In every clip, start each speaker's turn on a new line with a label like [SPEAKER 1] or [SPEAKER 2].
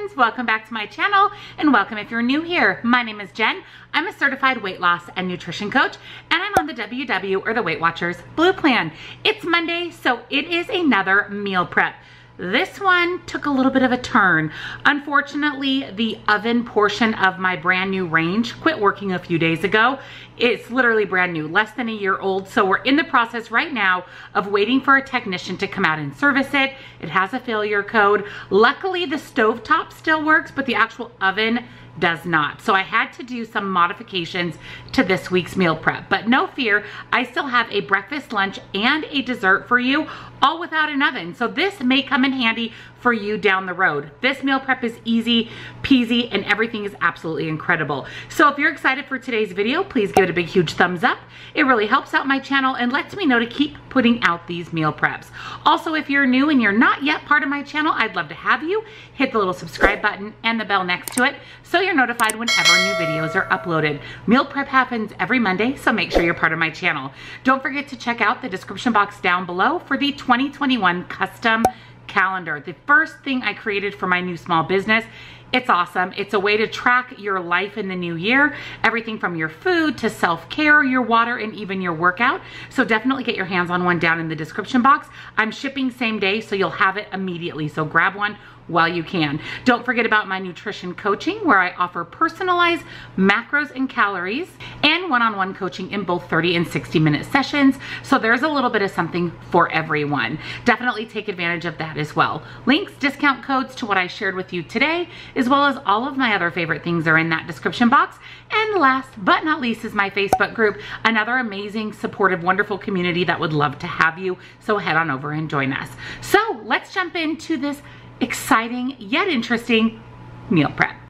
[SPEAKER 1] friends, welcome back to my channel and welcome if you're new here. My name is Jenn. I'm a certified weight loss and nutrition coach and I'm on the WW or the Weight Watchers Blue Plan. It's Monday, so it is another meal prep. This one took a little bit of a turn. Unfortunately, the oven portion of my brand new range quit working a few days ago. It's literally brand new, less than a year old. So we're in the process right now of waiting for a technician to come out and service it. It has a failure code. Luckily, the stovetop still works, but the actual oven does not. So I had to do some modifications to this week's meal prep. But no fear, I still have a breakfast, lunch, and a dessert for you, all without an oven. So this may come in handy for you down the road. This meal prep is easy peasy and everything is absolutely incredible. So if you're excited for today's video, please give it a big huge thumbs up. It really helps out my channel and lets me know to keep putting out these meal preps. Also, if you're new and you're not yet part of my channel, I'd love to have you hit the little subscribe button and the bell next to it so you're notified whenever new videos are uploaded. Meal prep happens every Monday, so make sure you're part of my channel. Don't forget to check out the description box down below for the 2021 custom calendar. The first thing I created for my new small business it's awesome. It's a way to track your life in the new year, everything from your food to self-care, your water, and even your workout. So definitely get your hands on one down in the description box. I'm shipping same day, so you'll have it immediately. So grab one while you can. Don't forget about my nutrition coaching where I offer personalized macros and calories and one-on-one -on -one coaching in both 30 and 60 minute sessions. So there's a little bit of something for everyone. Definitely take advantage of that as well. Links, discount codes to what I shared with you today, as well as all of my other favorite things are in that description box. And last but not least is my Facebook group, another amazing, supportive, wonderful community that would love to have you. So head on over and join us. So let's jump into this exciting yet interesting meal prep.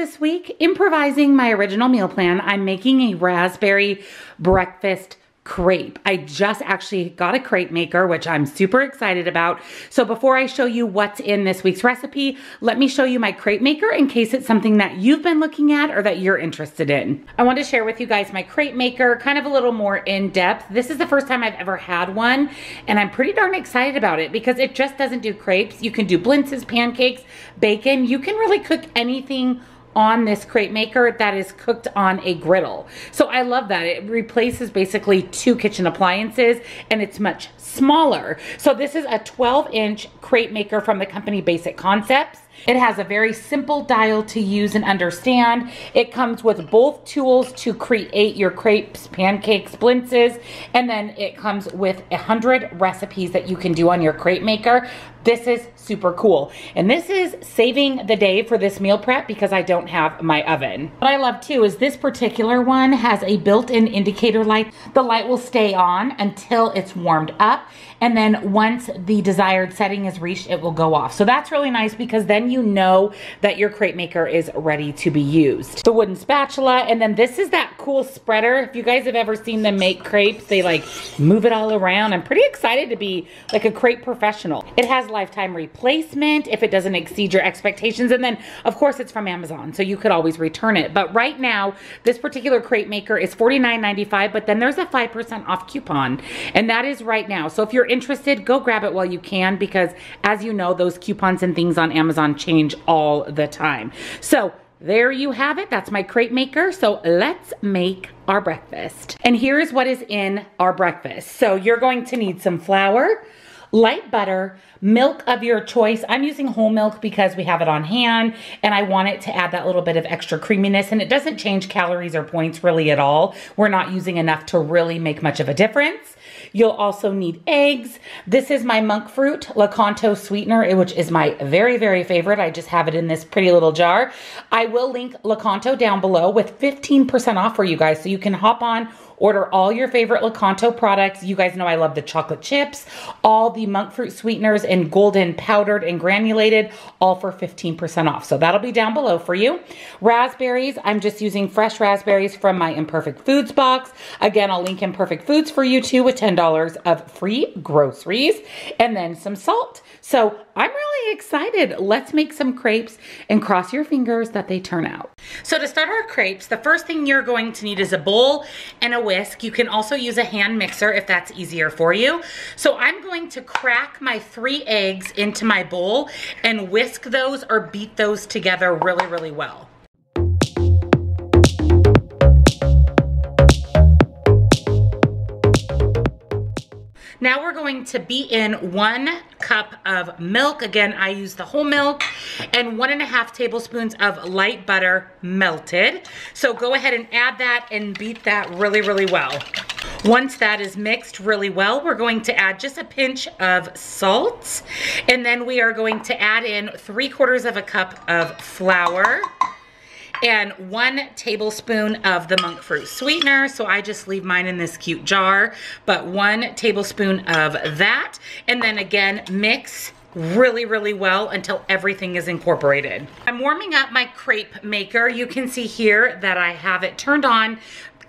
[SPEAKER 1] This week, improvising my original meal plan, I'm making a raspberry breakfast crepe. I just actually got a crepe maker, which I'm super excited about. So before I show you what's in this week's recipe, let me show you my crepe maker in case it's something that you've been looking at or that you're interested in. I want to share with you guys my crepe maker, kind of a little more in depth. This is the first time I've ever had one, and I'm pretty darn excited about it because it just doesn't do crepes. You can do blintzes, pancakes, bacon. You can really cook anything on this crepe maker that is cooked on a griddle. So I love that. It replaces basically two kitchen appliances and it's much smaller. So this is a 12 inch crepe maker from the company Basic Concepts. It has a very simple dial to use and understand. It comes with both tools to create your crepes, pancakes, blintzes, and then it comes with a hundred recipes that you can do on your crepe maker. This is super cool. And this is saving the day for this meal prep because I don't have my oven. What I love too is this particular one has a built-in indicator light. The light will stay on until it's warmed up. And then once the desired setting is reached, it will go off. So that's really nice because then you know that your crepe maker is ready to be used. The wooden spatula, and then this is that cool spreader. If you guys have ever seen them make crepes, they like move it all around. I'm pretty excited to be like a crepe professional. It has lifetime replacement if it doesn't exceed your expectations. And then of course it's from Amazon, so you could always return it. But right now, this particular crepe maker is $49.95, but then there's a 5% off coupon. And that is right now. So if you're interested, go grab it while you can because as you know, those coupons and things on Amazon change all the time. So there you have it. That's my crepe maker. So let's make our breakfast. And here's what is in our breakfast. So you're going to need some flour, light butter, milk of your choice. I'm using whole milk because we have it on hand and I want it to add that little bit of extra creaminess and it doesn't change calories or points really at all. We're not using enough to really make much of a difference. You'll also need eggs. This is my monk fruit Lakanto sweetener, which is my very, very favorite. I just have it in this pretty little jar. I will link Lakanto down below with 15% off for you guys so you can hop on Order all your favorite Lakanto products. You guys know I love the chocolate chips, all the monk fruit sweeteners and golden powdered and granulated, all for 15% off. So that'll be down below for you. Raspberries, I'm just using fresh raspberries from my Imperfect Foods box. Again, I'll link Imperfect Foods for you too with $10 of free groceries and then some salt. So I'm really excited. Let's make some crepes and cross your fingers that they turn out. So to start our crepes, the first thing you're going to need is a bowl and a whisk. You can also use a hand mixer if that's easier for you. So I'm going to crack my three eggs into my bowl and whisk those or beat those together really, really well. Now we're going to beat in one cup of milk. Again, I use the whole milk and one and a half tablespoons of light butter melted. So go ahead and add that and beat that really, really well. Once that is mixed really well, we're going to add just a pinch of salt. And then we are going to add in three quarters of a cup of flour and one tablespoon of the monk fruit sweetener. So I just leave mine in this cute jar, but one tablespoon of that. And then again, mix really, really well until everything is incorporated. I'm warming up my crepe maker. You can see here that I have it turned on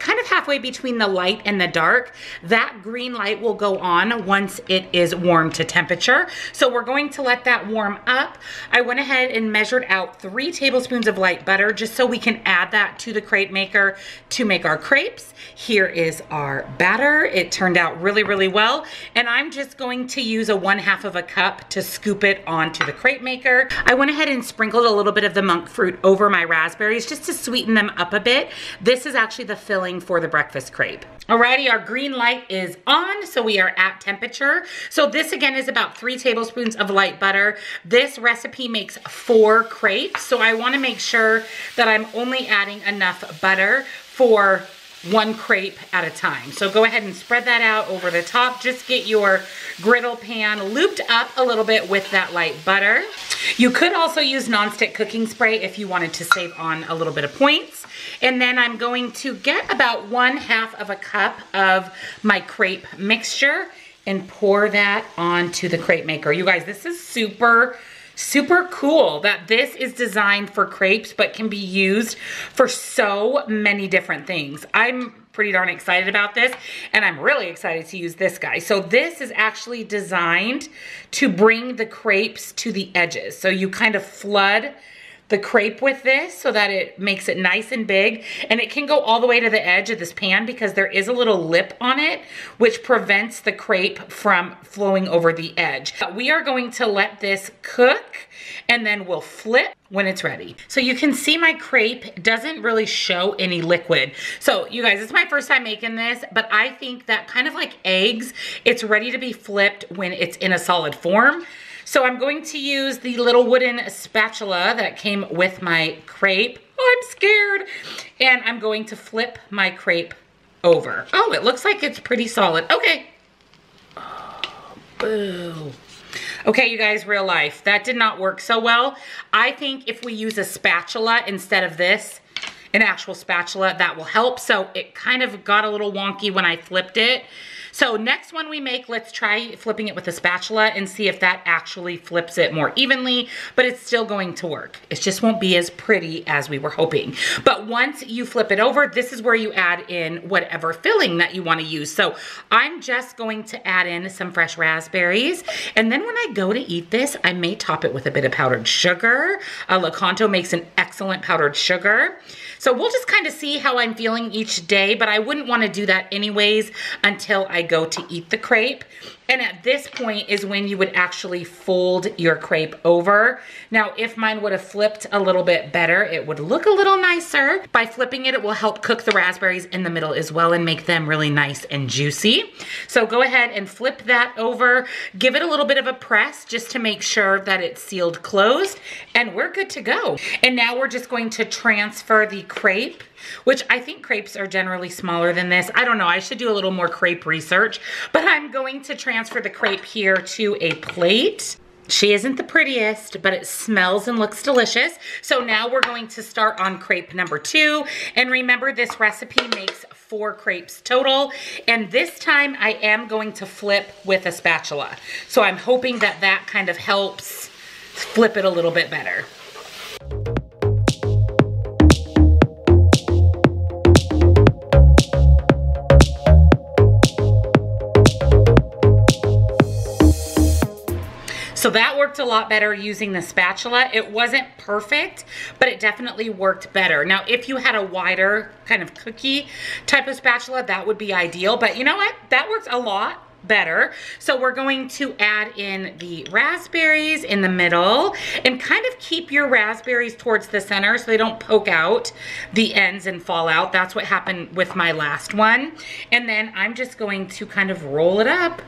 [SPEAKER 1] kind of halfway between the light and the dark. That green light will go on once it is warm to temperature. So we're going to let that warm up. I went ahead and measured out three tablespoons of light butter just so we can add that to the crepe maker to make our crepes. Here is our batter. It turned out really, really well. And I'm just going to use a one half of a cup to scoop it onto the crepe maker. I went ahead and sprinkled a little bit of the monk fruit over my raspberries just to sweeten them up a bit. This is actually the filling for the breakfast crepe. Alrighty, our green light is on, so we are at temperature. So this again is about three tablespoons of light butter. This recipe makes four crepes, so I wanna make sure that I'm only adding enough butter for one crepe at a time. So go ahead and spread that out over the top. Just get your griddle pan looped up a little bit with that light butter. You could also use nonstick cooking spray if you wanted to save on a little bit of points. And then I'm going to get about one half of a cup of my crepe mixture and pour that onto the crepe maker. You guys, this is super super cool that this is designed for crepes but can be used for so many different things. I'm pretty darn excited about this and I'm really excited to use this guy. So this is actually designed to bring the crepes to the edges. So you kind of flood the crepe with this so that it makes it nice and big. And it can go all the way to the edge of this pan because there is a little lip on it, which prevents the crepe from flowing over the edge. We are going to let this cook and then we'll flip when it's ready. So you can see my crepe doesn't really show any liquid. So you guys, it's my first time making this, but I think that kind of like eggs, it's ready to be flipped when it's in a solid form. So I'm going to use the little wooden spatula that came with my crepe. Oh, I'm scared. And I'm going to flip my crepe over. Oh, it looks like it's pretty solid. Okay. Oh, boo. Okay, you guys, real life. That did not work so well. I think if we use a spatula instead of this, an actual spatula, that will help. So it kind of got a little wonky when I flipped it. So next one we make, let's try flipping it with a spatula and see if that actually flips it more evenly, but it's still going to work. It just won't be as pretty as we were hoping. But once you flip it over, this is where you add in whatever filling that you wanna use. So I'm just going to add in some fresh raspberries. And then when I go to eat this, I may top it with a bit of powdered sugar. Uh, Lakanto makes an excellent powdered sugar. So we'll just kind of see how I'm feeling each day, but I wouldn't want to do that anyways until I go to eat the crepe. And at this point is when you would actually fold your crepe over. Now, if mine would have flipped a little bit better, it would look a little nicer. By flipping it, it will help cook the raspberries in the middle as well and make them really nice and juicy. So go ahead and flip that over. Give it a little bit of a press just to make sure that it's sealed closed and we're good to go. And now we're just going to transfer the crepe which I think crepes are generally smaller than this. I don't know, I should do a little more crepe research, but I'm going to transfer the crepe here to a plate. She isn't the prettiest, but it smells and looks delicious. So now we're going to start on crepe number two. And remember, this recipe makes four crepes total. And this time I am going to flip with a spatula. So I'm hoping that that kind of helps flip it a little bit better. So that worked a lot better using the spatula. It wasn't perfect, but it definitely worked better. Now, if you had a wider kind of cookie type of spatula, that would be ideal. But you know what? That works a lot better. So we're going to add in the raspberries in the middle and kind of keep your raspberries towards the center so they don't poke out the ends and fall out. That's what happened with my last one. And then I'm just going to kind of roll it up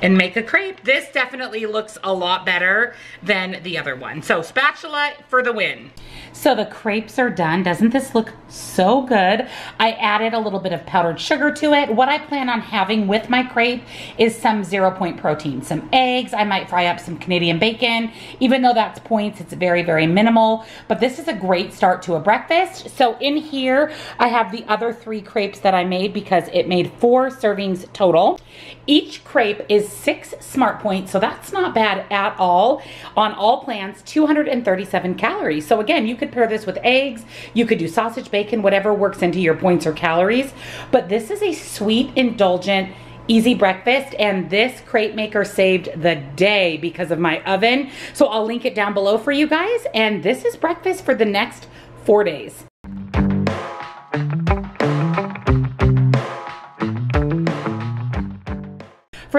[SPEAKER 1] and make a crepe. This definitely looks a lot better than the other one. So spatula for the win. So the crepes are done. Doesn't this look so good? I added a little bit of powdered sugar to it. What I plan on having with my crepe is some zero point protein, some eggs. I might fry up some Canadian bacon. Even though that's points, it's very, very minimal. But this is a great start to a breakfast. So in here, I have the other three crepes that I made because it made four servings total. Each crepe is six smart points, so that's not bad at all. On all plans, 237 calories. So again, you could pair this with eggs, you could do sausage, bacon, whatever works into your points or calories. But this is a sweet, indulgent, easy breakfast and this crepe maker saved the day because of my oven. So I'll link it down below for you guys. And this is breakfast for the next four days.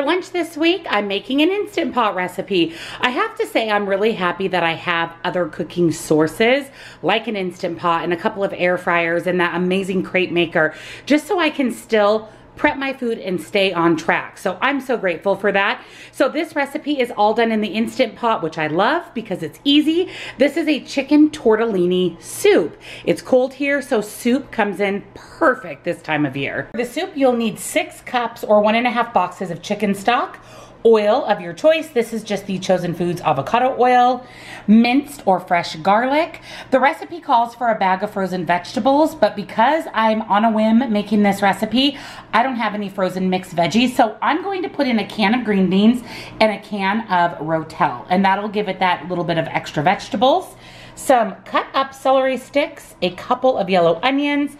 [SPEAKER 1] For lunch this week, I'm making an Instant Pot recipe. I have to say I'm really happy that I have other cooking sources like an Instant Pot and a couple of air fryers and that amazing crepe maker just so I can still prep my food and stay on track. So I'm so grateful for that. So this recipe is all done in the Instant Pot, which I love because it's easy. This is a chicken tortellini soup. It's cold here, so soup comes in perfect this time of year. For the soup, you'll need six cups or one and a half boxes of chicken stock, oil of your choice. This is just the Chosen Foods avocado oil, minced or fresh garlic. The recipe calls for a bag of frozen vegetables, but because I'm on a whim making this recipe, I don't have any frozen mixed veggies. So I'm going to put in a can of green beans and a can of Rotel, and that'll give it that little bit of extra vegetables some cut up celery sticks, a couple of yellow onions,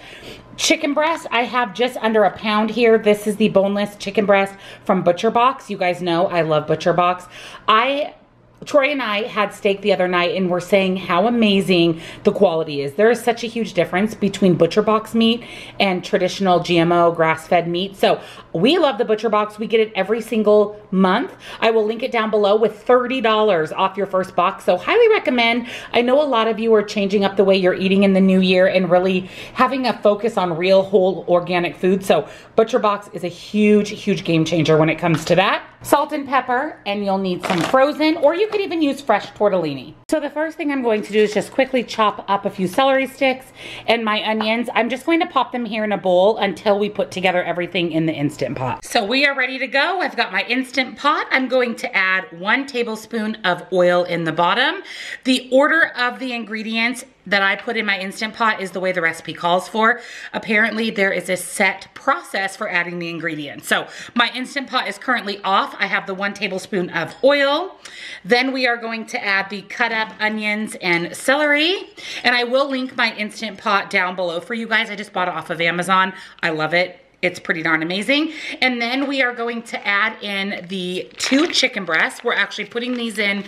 [SPEAKER 1] Chicken breast, I have just under a pound here. This is the boneless chicken breast from Butcher Box. You guys know I love Butcher Box. I Troy and I had steak the other night and we're saying how amazing the quality is. There is such a huge difference between butcher box meat and traditional GMO grass-fed meat. So we love the butcher box. We get it every single month. I will link it down below with $30 off your first box. So highly recommend. I know a lot of you are changing up the way you're eating in the new year and really having a focus on real whole organic food. So butcher box is a huge, huge game changer when it comes to that. Salt and pepper, and you'll need some frozen or you could even use fresh tortellini. So the first thing I'm going to do is just quickly chop up a few celery sticks and my onions. I'm just going to pop them here in a bowl until we put together everything in the Instant Pot. So we are ready to go. I've got my Instant Pot. I'm going to add one tablespoon of oil in the bottom. The order of the ingredients that I put in my Instant Pot is the way the recipe calls for. Apparently there is a set process for adding the ingredients. So my Instant Pot is currently off. I have the one tablespoon of oil. Then we are going to add the cut up onions and celery. And I will link my Instant Pot down below for you guys. I just bought it off of Amazon. I love it. It's pretty darn amazing. And then we are going to add in the two chicken breasts. We're actually putting these in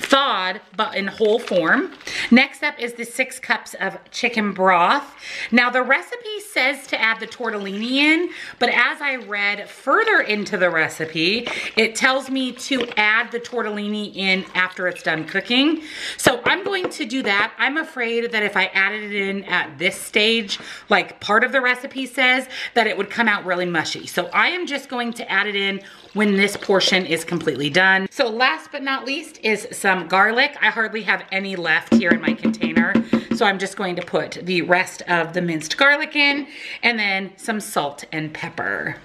[SPEAKER 1] thawed but in whole form. Next up is the six cups of chicken broth. Now the recipe says to add the tortellini in, but as I read further into the recipe, it tells me to add the tortellini in after it's done cooking. So I'm going to do that. I'm afraid that if I added it in at this stage, like part of the recipe says, that it would come out really mushy. So I am just going to add it in when this portion is completely done. So last but not least is some Um, garlic. I hardly have any left here in my container. So I'm just going to put the rest of the minced garlic in and then some salt and pepper.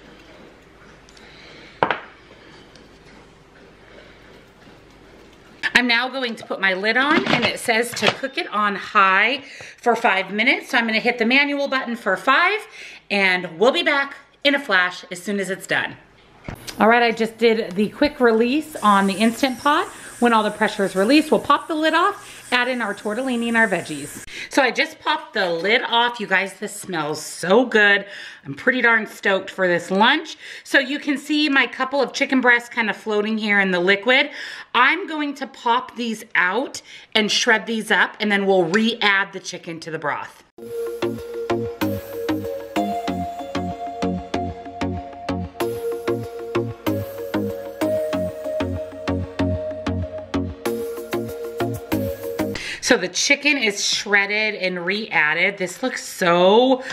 [SPEAKER 1] I'm now going to put my lid on and it says to cook it on high for five minutes. So I'm gonna hit the manual button for five and we'll be back in a flash as soon as it's done. All right, I just did the quick release on the Instant Pot. When all the pressure is released, we'll pop the lid off, add in our tortellini and our veggies. So I just popped the lid off. You guys, this smells so good. I'm pretty darn stoked for this lunch. So you can see my couple of chicken breasts kind of floating here in the liquid. I'm going to pop these out and shred these up, and then we'll re-add the chicken to the broth. So the chicken is shredded and re-added. This looks so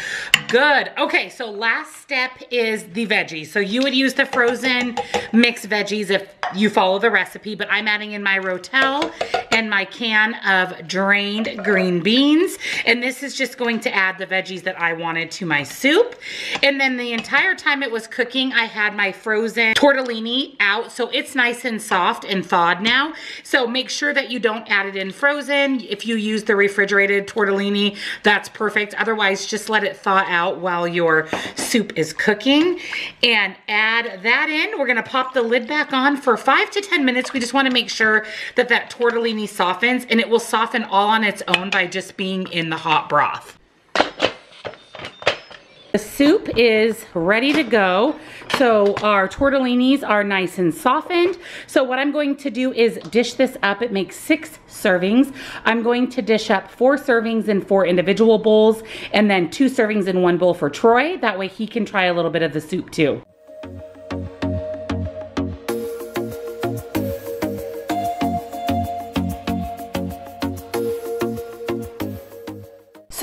[SPEAKER 1] good. Okay, so last step is the veggies. So you would use the frozen mixed veggies if you follow the recipe, but I'm adding in my Rotel and my can of drained green beans. And this is just going to add the veggies that I wanted to my soup. And then the entire time it was cooking, I had my frozen tortellini out. So it's nice and soft and thawed now. So make sure that you don't add it in frozen. If you use the refrigerated tortellini, that's perfect. Otherwise, just let it thaw out while your soup is cooking. And add that in. We're gonna pop the lid back on for five to 10 minutes. We just wanna make sure that that tortellini softens and it will soften all on its own by just being in the hot broth. The soup is ready to go. So our tortellinis are nice and softened. So what I'm going to do is dish this up. It makes six servings. I'm going to dish up four servings in four individual bowls and then two servings in one bowl for Troy. That way he can try a little bit of the soup too.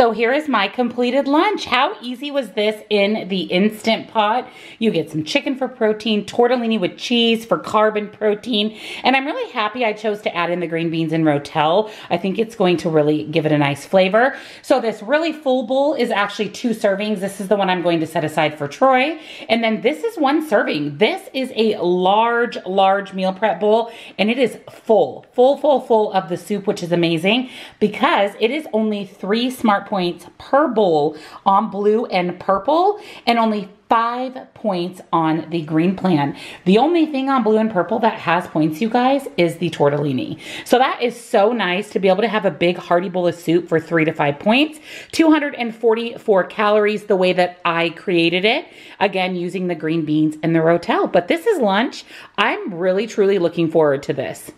[SPEAKER 1] So here is my completed lunch. How easy was this in the Instant Pot? You get some chicken for protein, tortellini with cheese for carb and protein. And I'm really happy I chose to add in the green beans and Rotel. I think it's going to really give it a nice flavor. So this really full bowl is actually two servings. This is the one I'm going to set aside for Troy. And then this is one serving. This is a large, large meal prep bowl and it is full, full, full, full of the soup, which is amazing because it is only three smart points per bowl on blue and purple and only five points on the green plan. The only thing on blue and purple that has points, you guys, is the tortellini. So that is so nice to be able to have a big hearty bowl of soup for three to five points. 244 calories the way that I created it. Again, using the green beans and the Rotel. But this is lunch. I'm really, truly looking forward to this.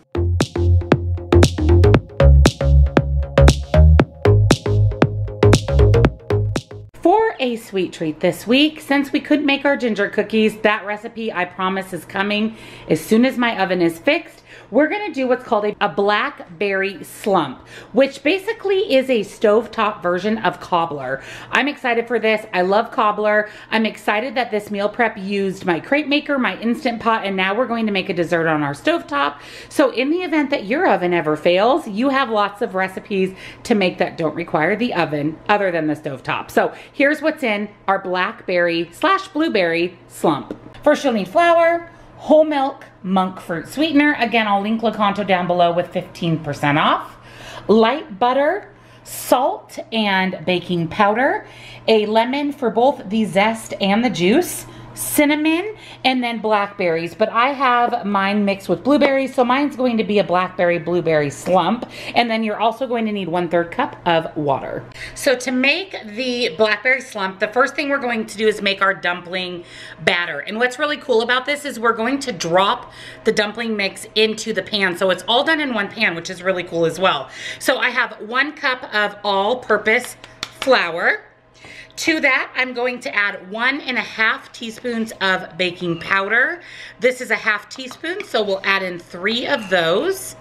[SPEAKER 1] A sweet treat this week, since we couldn't make our ginger cookies, that recipe I promise is coming as soon as my oven is fixed we're gonna do what's called a, a blackberry slump, which basically is a stovetop version of cobbler. I'm excited for this. I love cobbler. I'm excited that this meal prep used my crepe maker, my Instant Pot, and now we're going to make a dessert on our stovetop. So in the event that your oven ever fails, you have lots of recipes to make that don't require the oven other than the stovetop. So here's what's in our blackberry slash blueberry slump. First, you'll need flour, whole milk, monk fruit sweetener. Again, I'll link Lakanto down below with 15% off. Light butter, salt and baking powder, a lemon for both the zest and the juice, cinnamon, and then blackberries. But I have mine mixed with blueberries, so mine's going to be a blackberry blueberry slump. And then you're also going to need one third cup of water. So to make the blackberry slump, the first thing we're going to do is make our dumpling batter. And what's really cool about this is we're going to drop the dumpling mix into the pan. So it's all done in one pan, which is really cool as well. So I have one cup of all-purpose flour. To that, I'm going to add one and a half teaspoons of baking powder. This is a half teaspoon, so we'll add in three of those.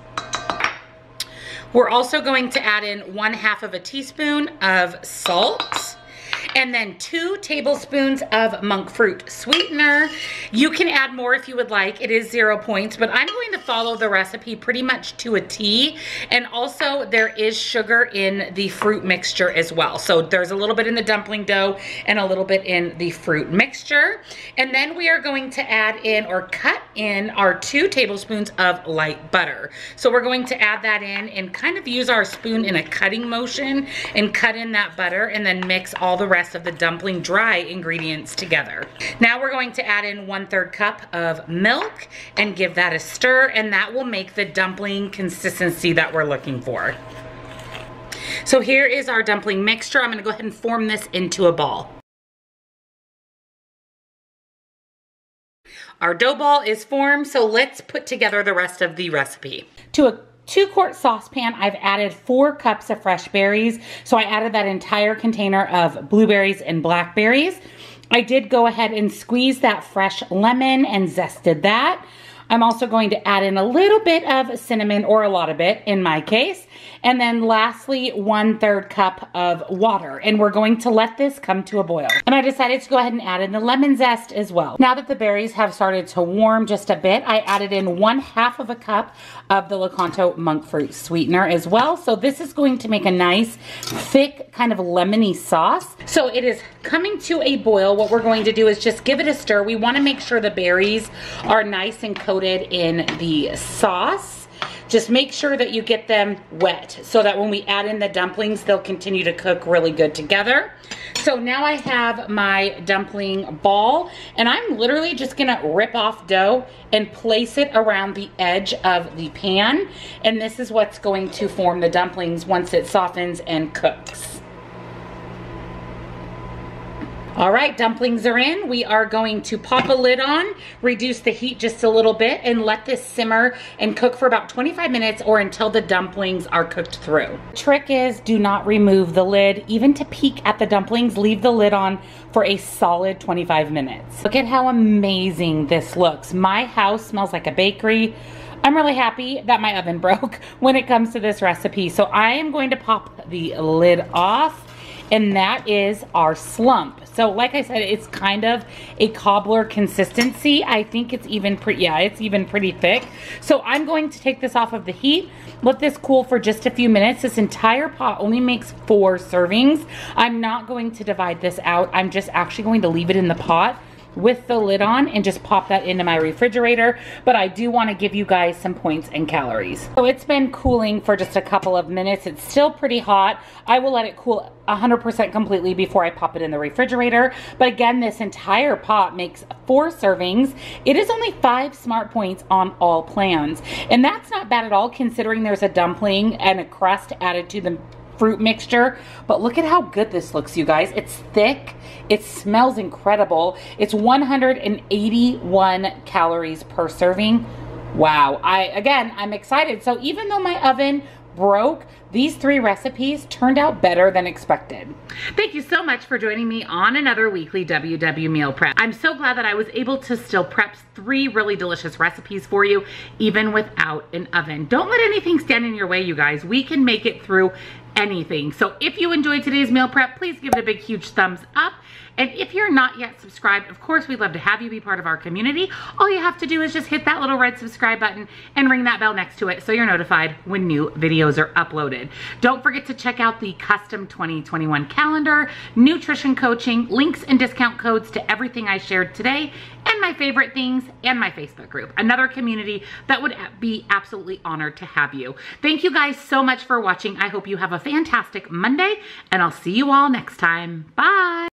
[SPEAKER 1] We're also going to add in one half of a teaspoon of salt. And then two tablespoons of monk fruit sweetener. You can add more if you would like. It is zero points, but I'm going to follow the recipe pretty much to a T. And also there is sugar in the fruit mixture as well. So there's a little bit in the dumpling dough and a little bit in the fruit mixture. And then we are going to add in or cut in our two tablespoons of light butter. So we're going to add that in and kind of use our spoon in a cutting motion and cut in that butter and then mix all the rest of the dumpling dry ingredients together. Now we're going to add in one third cup of milk and give that a stir and that will make the dumpling consistency that we're looking for. So here is our dumpling mixture. I'm gonna go ahead and form this into a ball. Our dough ball is formed, so let's put together the rest of the recipe. To a two quart saucepan, I've added four cups of fresh berries. So I added that entire container of blueberries and blackberries. I did go ahead and squeeze that fresh lemon and zested that. I'm also going to add in a little bit of cinnamon or a lot of it in my case. And then lastly, one third cup of water. And we're going to let this come to a boil. And I decided to go ahead and add in the lemon zest as well. Now that the berries have started to warm just a bit, I added in one half of a cup of the Lakanto monk fruit sweetener as well. So this is going to make a nice thick kind of lemony sauce. So it is coming to a boil. What we're going to do is just give it a stir. We want to make sure the berries are nice and coated in the sauce. Just make sure that you get them wet so that when we add in the dumplings, they'll continue to cook really good together. So now I have my dumpling ball and I'm literally just gonna rip off dough and place it around the edge of the pan. And this is what's going to form the dumplings once it softens and cooks. All right, dumplings are in. We are going to pop a lid on, reduce the heat just a little bit, and let this simmer and cook for about 25 minutes or until the dumplings are cooked through. The trick is do not remove the lid. Even to peek at the dumplings, leave the lid on for a solid 25 minutes. Look at how amazing this looks. My house smells like a bakery. I'm really happy that my oven broke when it comes to this recipe. So I am going to pop the lid off and that is our slump. So like I said, it's kind of a cobbler consistency. I think it's even pretty, yeah, it's even pretty thick. So I'm going to take this off of the heat, let this cool for just a few minutes. This entire pot only makes four servings. I'm not going to divide this out. I'm just actually going to leave it in the pot with the lid on and just pop that into my refrigerator. But I do want to give you guys some points and calories. So it's been cooling for just a couple of minutes. It's still pretty hot. I will let it cool 100% completely before I pop it in the refrigerator. But again, this entire pot makes four servings. It is only five smart points on all plans. And that's not bad at all considering there's a dumpling and a crust added to the fruit mixture. But look at how good this looks, you guys. It's thick. It smells incredible. It's 181 calories per serving. Wow. I Again, I'm excited. So even though my oven broke, these three recipes turned out better than expected. Thank you so much for joining me on another weekly WW Meal Prep. I'm so glad that I was able to still prep three really delicious recipes for you, even without an oven. Don't let anything stand in your way, you guys. We can make it through anything. So if you enjoyed today's meal prep, please give it a big, huge thumbs up. And if you're not yet subscribed, of course, we'd love to have you be part of our community. All you have to do is just hit that little red subscribe button and ring that bell next to it so you're notified when new videos are uploaded. Don't forget to check out the custom 2021 calendar, nutrition coaching, links and discount codes to everything I shared today, and my favorite things, and my Facebook group, another community that would be absolutely honored to have you. Thank you guys so much for watching. I hope you have a fantastic Monday, and I'll see you all next time. Bye.